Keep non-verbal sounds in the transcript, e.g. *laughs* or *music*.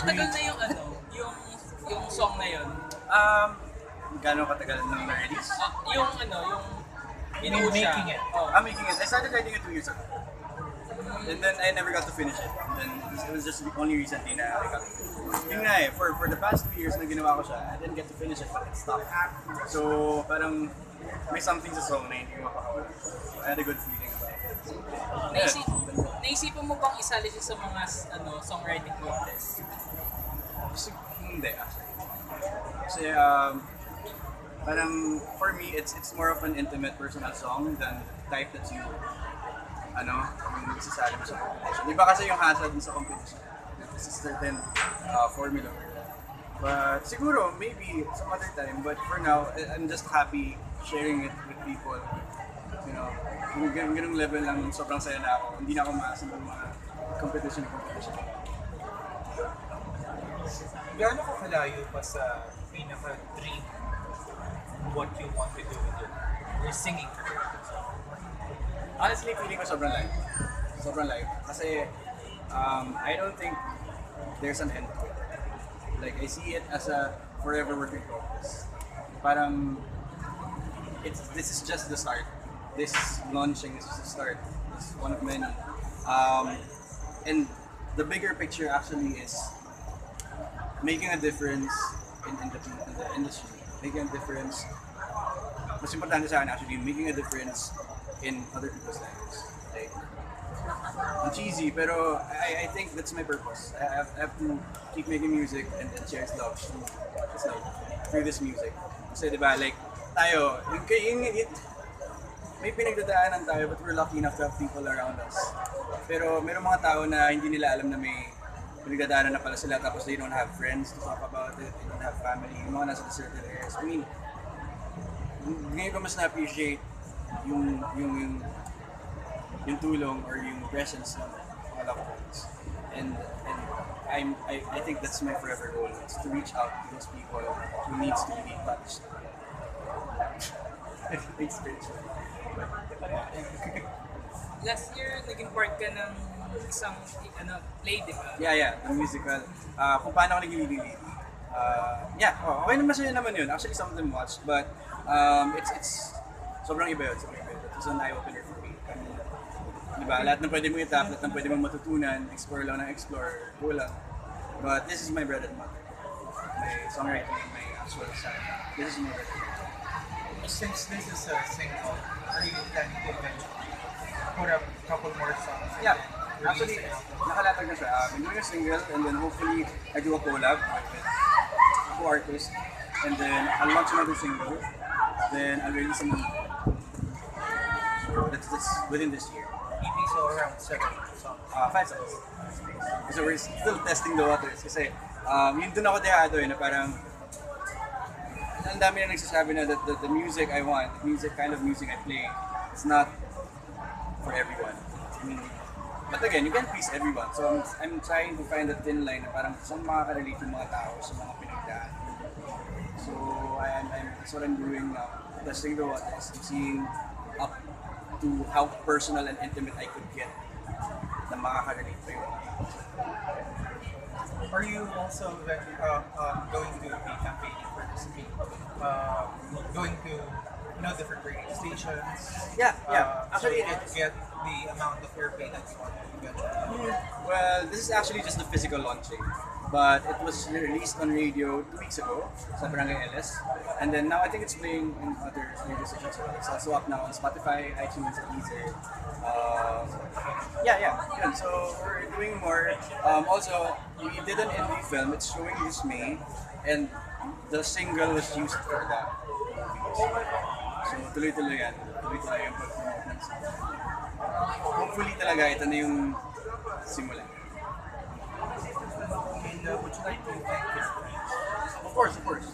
katagal na yung ano, yung yung song na yun? Um, gano'ng katagal nang na-release? Ah, yung ano, yung binuo siya. making it. Oh. I'm making it. I started writing it two years ago. And then I never got to finish it. And then it was just only recently na I got to finish it. Yun nga eh, for, for the past two years na ginawa ko siya, I didn't get to finish it, but it stopped. So parang may something sa song na hindi ko mapakawala. I had a good feeling about it. Naisip, naisipan mo bang isali siya sa mga ano, songwriting contest? Kasi hindi actually. Kasi um, parang for me, it's it's more of an intimate personal song than the type that you ano, yung nagsasali mo sa competition. Iba kasi yung hassle dun sa competition. There's a certain uh, formula. But siguro, maybe some other time. But for now, I'm just happy sharing it with people. You know, yung gan- ganung level lang, sobrang saya na ako. Hindi na ako maasa ng mga competition competition. Gaano ka kalayo pa sa pinaka-dream what you want to do with your, your singing career? Honestly, feeling ko sobrang live. Sobrang live. Kasi um, I don't think there's an end to it. Like, I see it as a forever work in progress. Parang, it's, this is just the start. This launching is just the start. It's one of many. Um, and the bigger picture actually is making a difference in, in, the, in the industry. Making a difference mas importante sa akin actually, making a difference in other people's lives. Like, cheesy, pero I, I think that's my purpose. I have, I have to keep making music and, and share love through, this through this music. Kasi di ba, like, tayo, yung, yung, yung, may pinagdadaanan tayo but we're lucky enough to have people around us. Pero meron mga tao na hindi nila alam na may pinagdadaanan na pala sila tapos they don't have friends to talk about it, they don't have family, yung mga nasa certain areas. I mean, ngayon ko mas na-appreciate yung, yung, yung, yung tulong or yung presence ng mga loved ones. And, and I'm, I, I think that's my forever goal, is to reach out to those people who needs to be touched. It's *laughs* spiritual. Last year, naging part ka ng isang ano, play, di ba? Yeah, yeah, the musical. Uh, kung paano ako nag-lili. Uh, yeah, oh, okay naman sa'yo naman yun. Actually, some of them watched, but um, it's, it's, sobrang iba yun. Sobrang iba yun. It was an eye-opener for me. Di ba, lahat ng pwede mo itap, lahat ng pwede mo matutunan, explore lang ng explore, go lang. But this is my bread and butter. My songwriting my actual side. This is my bread and butter. Since this is a single, are you planning to eventually put up a couple more songs? Yeah, actually, release an album? nakalatag na siya. Uh, I'm doing a single and then hopefully I do a collab with two artists and then I'll launch another single. Then I'll release an EP. So that's, that's within this year. EP, so around seven songs. Uh, five songs. So we're still testing the waters. Kasi um, yun dun ako dehado eh, na parang ang dami na nagsasabi na that the, the music I want, the music kind of music I play, it's not for everyone. I mean, but again, you can't please everyone. So I'm, I'm trying to find a thin line na parang saan makaka-relate yung mga tao sa mga pinagdaan. So I'm, I'm, that's what I'm doing now. The. I'm seeing up to how personal and intimate I could get makaka-relate pa yung. Are you also uh, um, going to be campaigning for this EP? Uh, going to you know different radio stations? Yeah, yeah. Uh, Actually, so you can get the amount of airplay that you want eventually. Well, this is actually just the physical launching. But it was released on radio two weeks ago sa Barangay LS. And then now I think it's playing in other radio stations. as well. It's also up now on Spotify, iTunes, Deezer. Um, yeah, yeah. So we're doing more. Um, also, we did an indie film. It's showing this May. And the single was used for that. So tuloy-tuloy yan. Tuloy-tuloy yung pag-promote ng single. Hopefully talaga ito na yung simula. Uh, would you like to thank? Of course, of course.